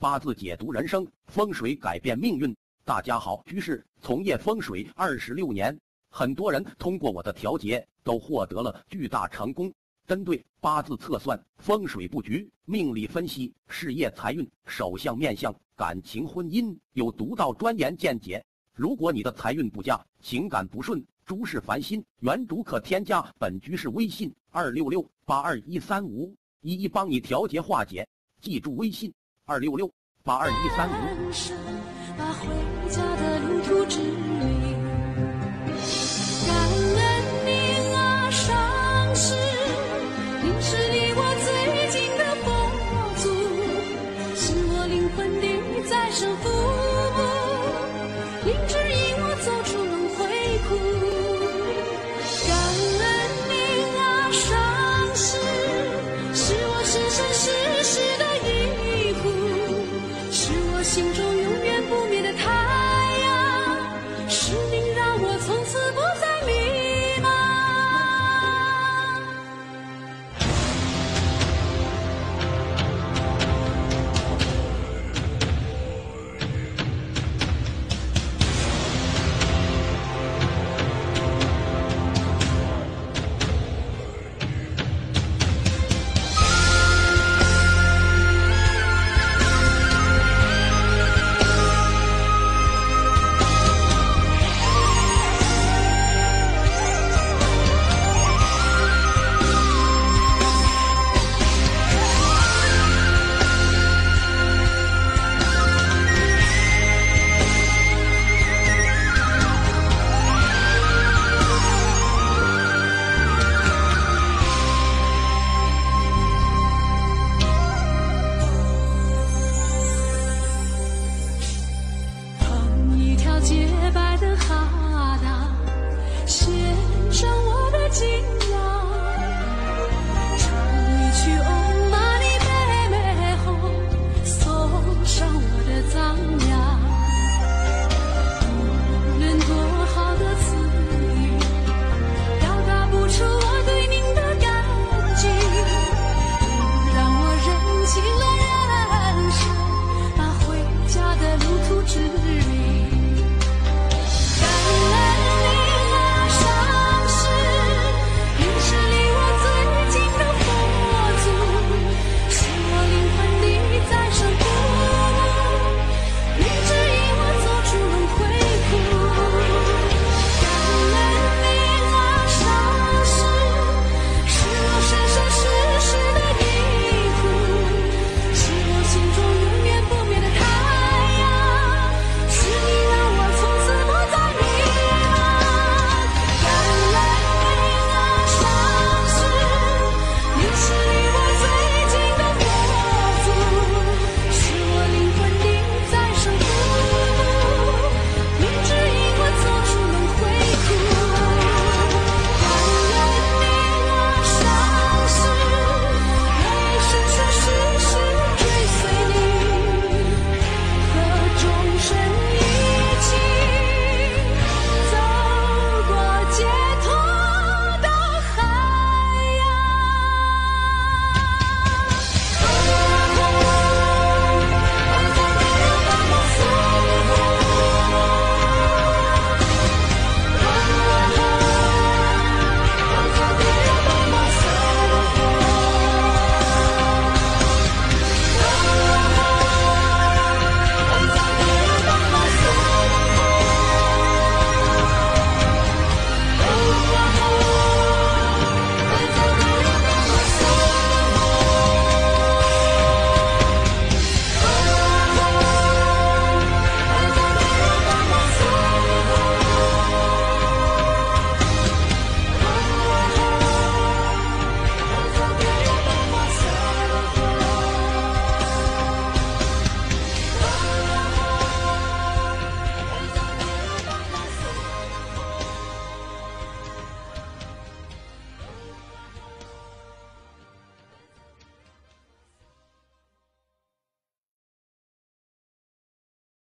八字解读人生，风水改变命运。大家好，居士从业风水二十六年，很多人通过我的调节都获得了巨大成功。针对八字测算、风水布局、命理分析、事业财运、手相面相、感情婚姻，有独到专研见解。如果你的财运不佳，情感不顺，诸事烦心，原主可添加本居士微信二六六八二一三五，一一帮你调节化解。记住微信。二六六八二一三五。to the